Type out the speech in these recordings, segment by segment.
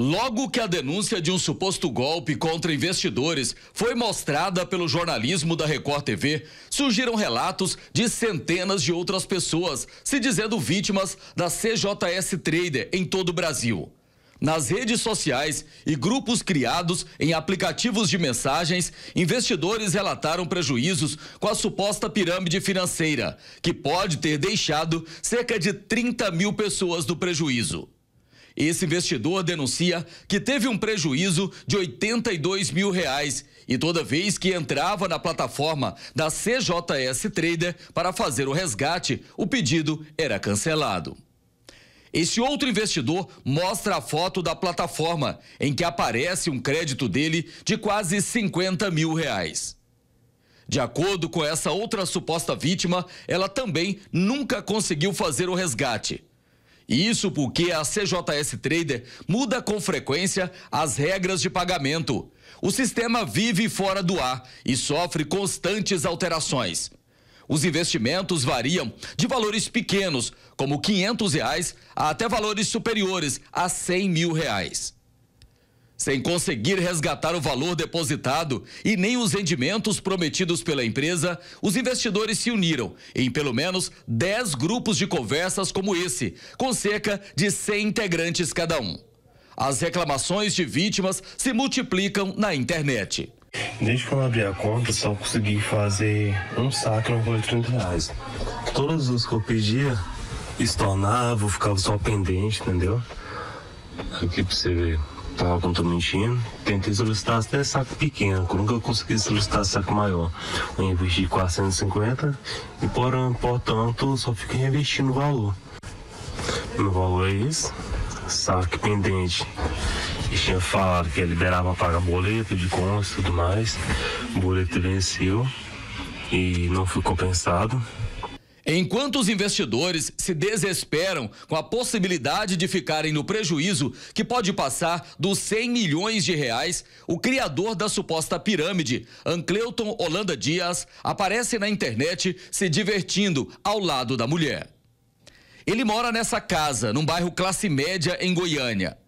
Logo que a denúncia de um suposto golpe contra investidores foi mostrada pelo jornalismo da Record TV, surgiram relatos de centenas de outras pessoas se dizendo vítimas da CJS Trader em todo o Brasil. Nas redes sociais e grupos criados em aplicativos de mensagens, investidores relataram prejuízos com a suposta pirâmide financeira, que pode ter deixado cerca de 30 mil pessoas do prejuízo. Esse investidor denuncia que teve um prejuízo de 82 mil reais e toda vez que entrava na plataforma da CJS Trader para fazer o resgate, o pedido era cancelado. Esse outro investidor mostra a foto da plataforma em que aparece um crédito dele de quase 50 mil reais. De acordo com essa outra suposta vítima, ela também nunca conseguiu fazer o resgate. Isso porque a CJS Trader muda com frequência as regras de pagamento. O sistema vive fora do ar e sofre constantes alterações. Os investimentos variam de valores pequenos, como 500 reais, até valores superiores a 100 mil reais. Sem conseguir resgatar o valor depositado e nem os rendimentos prometidos pela empresa, os investidores se uniram em pelo menos 10 grupos de conversas como esse, com cerca de 100 integrantes cada um. As reclamações de vítimas se multiplicam na internet. Desde que eu abri a conta, só consegui fazer um saque no valor de 30 reais. Todos os que eu pedia, estornava, ficava só pendente, entendeu? Aqui pra você ver tava com mentindo. Tentei solicitar até saco pequeno, nunca consegui solicitar saco maior. Eu investi 450 e, por, portanto, só fiquei reinvestindo o valor. Meu valor é esse, saque pendente. Eles tinham falado que liberava pagar boleto de conta e tudo mais. O boleto venceu e não foi compensado. Enquanto os investidores se desesperam com a possibilidade de ficarem no prejuízo que pode passar dos 100 milhões de reais, o criador da suposta pirâmide, Ancleuton Holanda Dias, aparece na internet se divertindo ao lado da mulher. Ele mora nessa casa, num bairro classe média em Goiânia.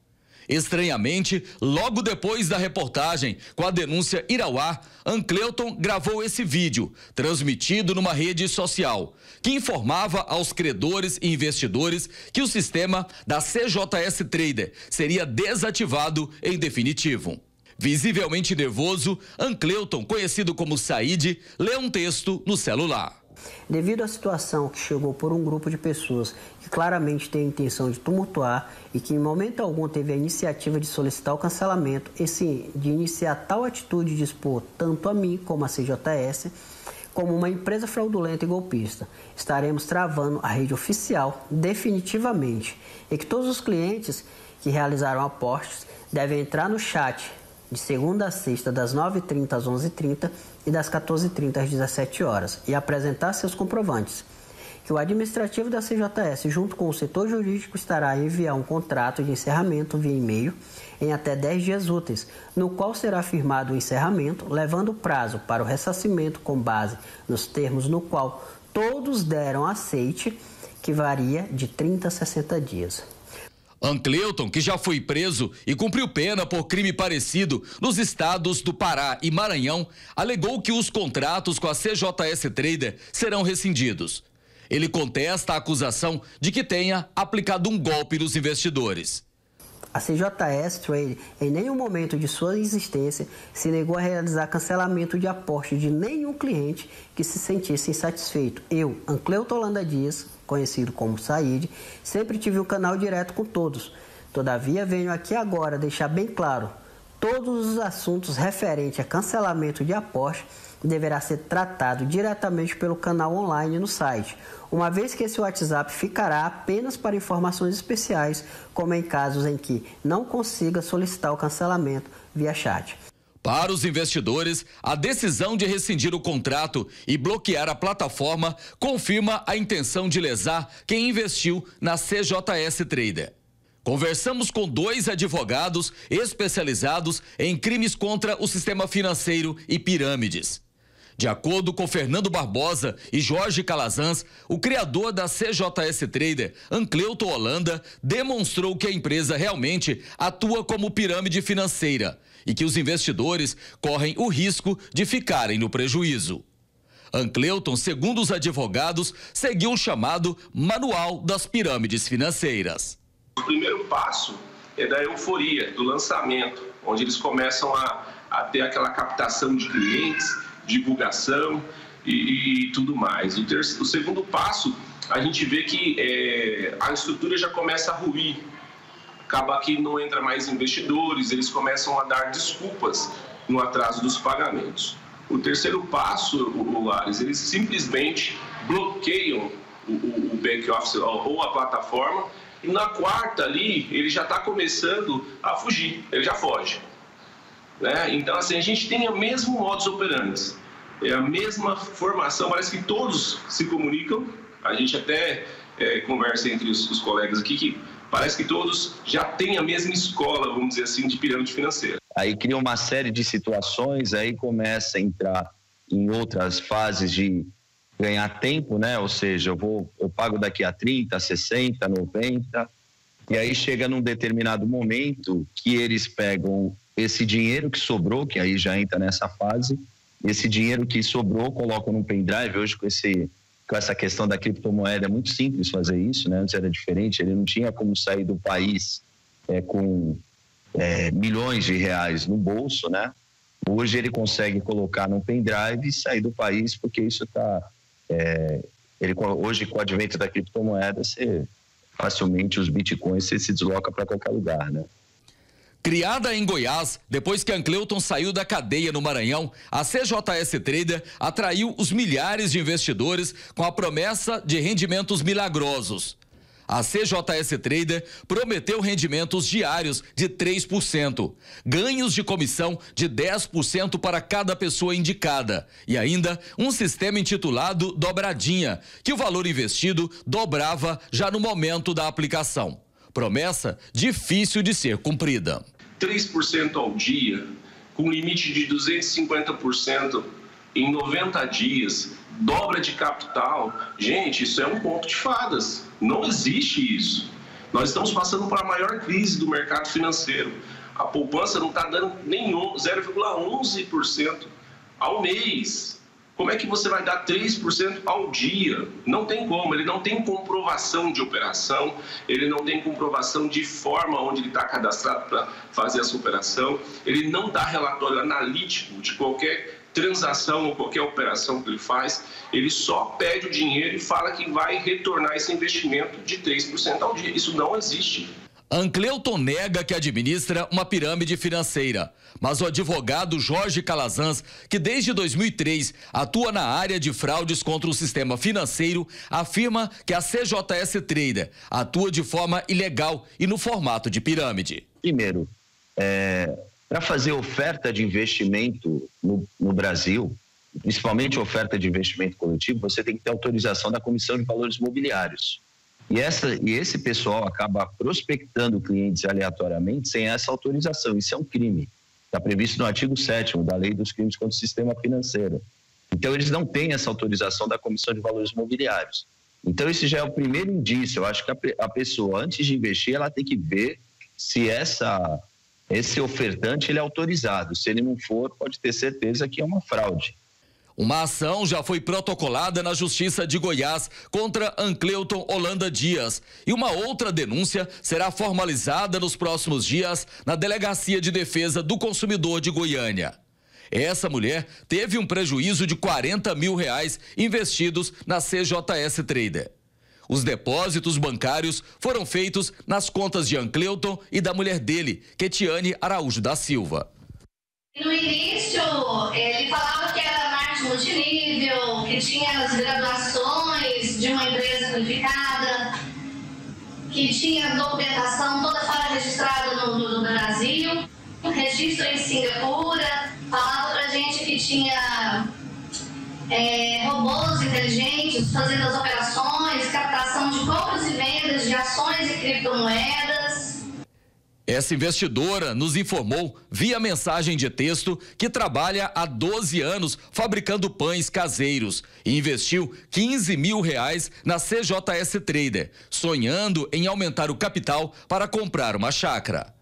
Estranhamente, logo depois da reportagem com a denúncia Irauá, Ancleuton gravou esse vídeo, transmitido numa rede social, que informava aos credores e investidores que o sistema da CJS Trader seria desativado em definitivo. Visivelmente nervoso, Ancleuton, conhecido como Said, lê um texto no celular. Devido à situação que chegou por um grupo de pessoas que claramente tem a intenção de tumultuar e que em momento algum teve a iniciativa de solicitar o cancelamento e sim de iniciar tal atitude de expor tanto a mim como a CJS como uma empresa fraudulenta e golpista. Estaremos travando a rede oficial definitivamente e que todos os clientes que realizaram apostas devem entrar no chat de segunda a sexta, das 9h30 às 11h30 e das 14h30 às 17 horas e apresentar seus comprovantes. Que o administrativo da CJS, junto com o setor jurídico, estará a enviar um contrato de encerramento via e-mail em até 10 dias úteis, no qual será firmado o encerramento, levando prazo para o ressarcimento com base nos termos no qual todos deram aceite, que varia de 30 a 60 dias. Ancleuton, que já foi preso e cumpriu pena por crime parecido nos estados do Pará e Maranhão, alegou que os contratos com a CJS Trader serão rescindidos. Ele contesta a acusação de que tenha aplicado um golpe nos investidores. A CJS Trade, em nenhum momento de sua existência, se negou a realizar cancelamento de aporte de nenhum cliente que se sentisse insatisfeito. Eu, Ancleuto Holanda Dias, conhecido como Said, sempre tive um canal direto com todos. Todavia, venho aqui agora deixar bem claro: todos os assuntos referentes a cancelamento de aporte deverá ser tratado diretamente pelo canal online no site, uma vez que esse WhatsApp ficará apenas para informações especiais, como em casos em que não consiga solicitar o cancelamento via chat. Para os investidores, a decisão de rescindir o contrato e bloquear a plataforma confirma a intenção de lesar quem investiu na CJS Trader. Conversamos com dois advogados especializados em crimes contra o sistema financeiro e pirâmides. De acordo com Fernando Barbosa e Jorge Calazans, o criador da CJS Trader, Ancleuto Holanda, demonstrou que a empresa realmente atua como pirâmide financeira e que os investidores correm o risco de ficarem no prejuízo. Ancleuton, segundo os advogados, seguiu o chamado Manual das Pirâmides Financeiras. O primeiro passo é da euforia, do lançamento, onde eles começam a, a ter aquela captação de clientes, divulgação e, e tudo mais. O, terceiro, o, segundo passo, a gente vê que é, a estrutura já começa a ruir. Acaba que não entra mais investidores, eles começam a dar desculpas no atraso dos pagamentos. O terceiro passo, o Lares, eles simplesmente bloqueiam o, o, o back office ou a plataforma e na quarta ali ele já está começando a fugir, ele já foge. Né? Então assim a gente tem o mesmo modus operandi, é a mesma formação, parece que todos se comunicam. A gente até é, conversa entre os, os colegas aqui que parece que todos já têm a mesma escola, vamos dizer assim, de pirâmide financeira. Aí cria uma série de situações, aí começa a entrar em outras fases de ganhar tempo, né? Ou seja, eu vou, eu pago daqui a 30, 60, 90, e aí chega num determinado momento que eles pegam esse dinheiro que sobrou, que aí já entra nessa fase, esse dinheiro que sobrou colocam num pendrive. Hoje com esse com essa questão da criptomoeda é muito simples fazer isso, né? Antes era diferente, ele não tinha como sair do país é, com é, milhões de reais no bolso, né? Hoje ele consegue colocar num pendrive e sair do país porque isso está é, ele hoje com o advento da criptomoeda você facilmente os bitcoins você se desloca para qualquer lugar, né? Criada em Goiás, depois que Ancleuton saiu da cadeia no Maranhão, a CJS Trader atraiu os milhares de investidores com a promessa de rendimentos milagrosos. A CJS Trader prometeu rendimentos diários de 3%, ganhos de comissão de 10% para cada pessoa indicada e ainda um sistema intitulado Dobradinha, que o valor investido dobrava já no momento da aplicação. Promessa difícil de ser cumprida. 3% ao dia, com limite de 250% em 90 dias, dobra de capital. Gente, isso é um ponto de fadas. Não existe isso. Nós estamos passando por a maior crise do mercado financeiro. A poupança não está dando nenhum 0,11% ao mês. Como é que você vai dar 3% ao dia? Não tem como, ele não tem comprovação de operação, ele não tem comprovação de forma onde ele está cadastrado para fazer essa operação, ele não dá relatório analítico de qualquer transação ou qualquer operação que ele faz, ele só pede o dinheiro e fala que vai retornar esse investimento de 3% ao dia. Isso não existe. Ancleuton nega que administra uma pirâmide financeira, mas o advogado Jorge Calazans, que desde 2003 atua na área de fraudes contra o sistema financeiro, afirma que a CJS Trader atua de forma ilegal e no formato de pirâmide. Primeiro, é, para fazer oferta de investimento no, no Brasil, principalmente oferta de investimento coletivo, você tem que ter autorização da Comissão de Valores Mobiliários. E, essa, e esse pessoal acaba prospectando clientes aleatoriamente sem essa autorização. Isso é um crime. Está previsto no artigo 7 da Lei dos Crimes contra o Sistema Financeiro. Então, eles não têm essa autorização da Comissão de Valores Mobiliários. Então, esse já é o primeiro indício. Eu acho que a, a pessoa, antes de investir, ela tem que ver se essa esse ofertante ele é autorizado. Se ele não for, pode ter certeza que é uma fraude. Uma ação já foi protocolada na Justiça de Goiás contra Ancleuton Holanda Dias e uma outra denúncia será formalizada nos próximos dias na Delegacia de Defesa do Consumidor de Goiânia. Essa mulher teve um prejuízo de 40 mil reais investidos na CJS Trader. Os depósitos bancários foram feitos nas contas de Ancleuton e da mulher dele, Ketiane Araújo da Silva. No início, ele falava multinível, que tinha as graduações de uma empresa qualificada, que tinha documentação toda fora registrada no, no, no Brasil, registro em Singapura, falava pra gente que tinha é, robôs inteligentes fazendo as operações, captação de compras e vendas de ações e criptomoedas. Essa investidora nos informou via mensagem de texto que trabalha há 12 anos fabricando pães caseiros e investiu 15 mil reais na CJS Trader, sonhando em aumentar o capital para comprar uma chácara.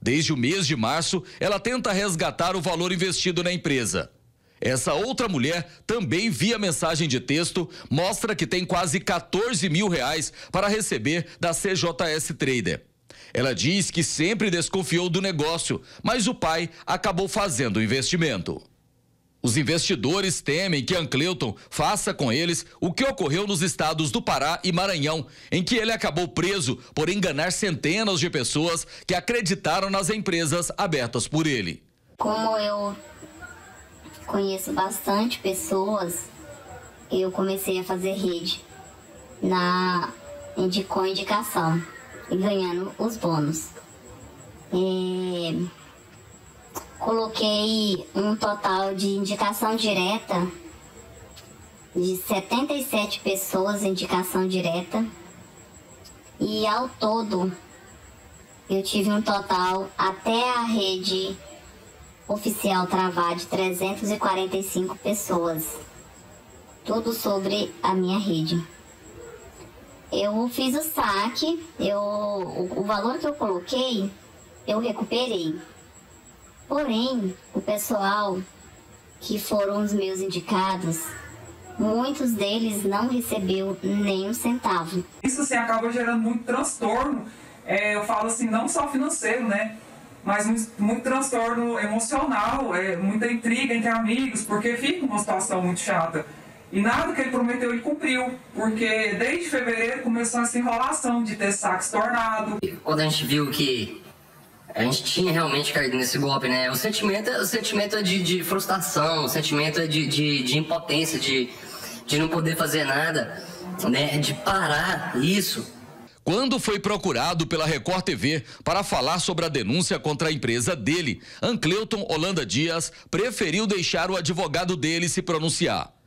Desde o mês de março, ela tenta resgatar o valor investido na empresa. Essa outra mulher, também via mensagem de texto, mostra que tem quase 14 mil reais para receber da CJS Trader. Ela diz que sempre desconfiou do negócio, mas o pai acabou fazendo o investimento. Os investidores temem que Ancleuton faça com eles o que ocorreu nos estados do Pará e Maranhão, em que ele acabou preso por enganar centenas de pessoas que acreditaram nas empresas abertas por ele. Como eu conheço bastante pessoas, eu comecei a fazer rede na com indicação ganhando os bônus. Coloquei um total de indicação direta de 77 pessoas indicação direta e ao todo eu tive um total até a rede oficial travar de 345 pessoas. Tudo sobre a minha rede. Eu fiz o saque, eu, o, o valor que eu coloquei, eu recuperei. Porém, o pessoal que foram os meus indicados, muitos deles não recebeu nem um centavo. Isso assim acaba gerando muito transtorno, é, eu falo assim, não só financeiro, né? Mas muito, muito transtorno emocional, é, muita intriga entre amigos, porque fica uma situação muito chata. E nada que ele prometeu ele cumpriu, porque desde fevereiro começou essa enrolação de ter saques tornado. Quando a gente viu que a gente tinha realmente caído nesse golpe, né? O sentimento, o sentimento é de, de frustração, o sentimento é de, de, de impotência, de, de não poder fazer nada, né? De parar isso. Quando foi procurado pela Record TV para falar sobre a denúncia contra a empresa dele, Ancleuton Holanda Dias preferiu deixar o advogado dele se pronunciar.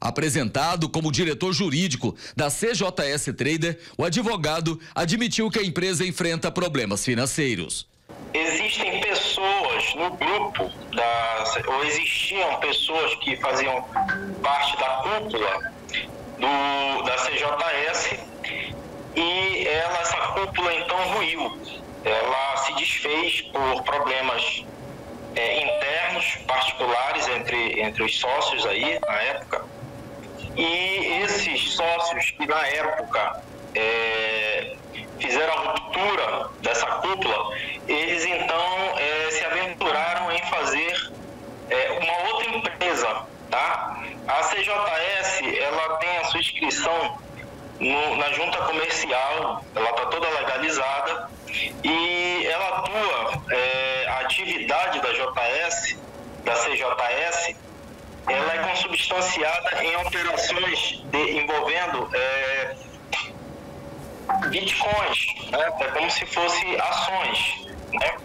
Apresentado como diretor jurídico da CJS Trader, o advogado admitiu que a empresa enfrenta problemas financeiros. Existem pessoas no grupo, da, ou existiam pessoas que faziam parte da cúpula do, da CJS e ela, essa cúpula então ruiu. Ela se desfez por problemas é, internos, particulares entre, entre os sócios aí na época e esses sócios que na época é, fizeram a ruptura dessa cúpula, eles então é, se aventuraram em fazer é, uma outra empresa, tá? A CJS, ela tem a sua inscrição no, na junta comercial, ela está toda legalizada e ela atua, é, a atividade da JS, da CJS, ela é consubstanciada em operações de, envolvendo é, bitcoins, né? é como se fosse ações. Né?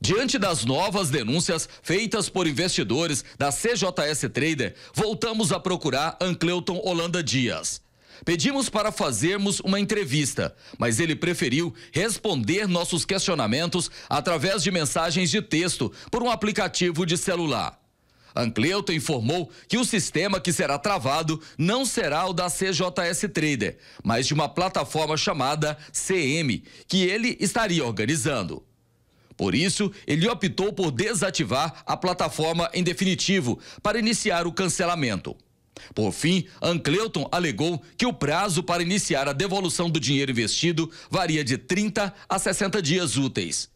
Diante das novas denúncias feitas por investidores da CJS Trader, voltamos a procurar Ancleuton Holanda Dias. Pedimos para fazermos uma entrevista, mas ele preferiu responder nossos questionamentos através de mensagens de texto por um aplicativo de celular. Ancleuto informou que o sistema que será travado não será o da CJS Trader, mas de uma plataforma chamada CM, que ele estaria organizando. Por isso, ele optou por desativar a plataforma em definitivo para iniciar o cancelamento. Por fim, Ancleuton alegou que o prazo para iniciar a devolução do dinheiro investido varia de 30 a 60 dias úteis.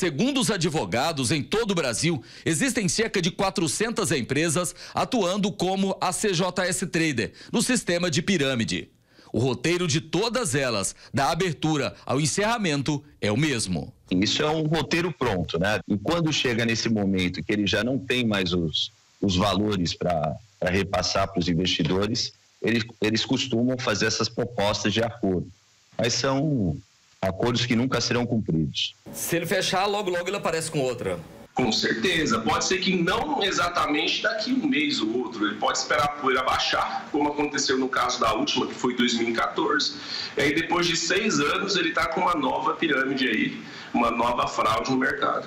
Segundo os advogados em todo o Brasil, existem cerca de 400 empresas atuando como a CJS Trader no sistema de pirâmide. O roteiro de todas elas, da abertura ao encerramento, é o mesmo. Isso é um roteiro pronto, né? E quando chega nesse momento que ele já não tem mais os, os valores para repassar para os investidores, eles, eles costumam fazer essas propostas de acordo. Mas são acordos que nunca serão cumpridos. Se ele fechar, logo logo ele aparece com outra. Com certeza. Pode ser que não exatamente daqui um mês ou outro. Ele pode esperar a poeira baixar, como aconteceu no caso da última, que foi 2014. E aí, depois de seis anos, ele está com uma nova pirâmide aí, uma nova fraude no mercado.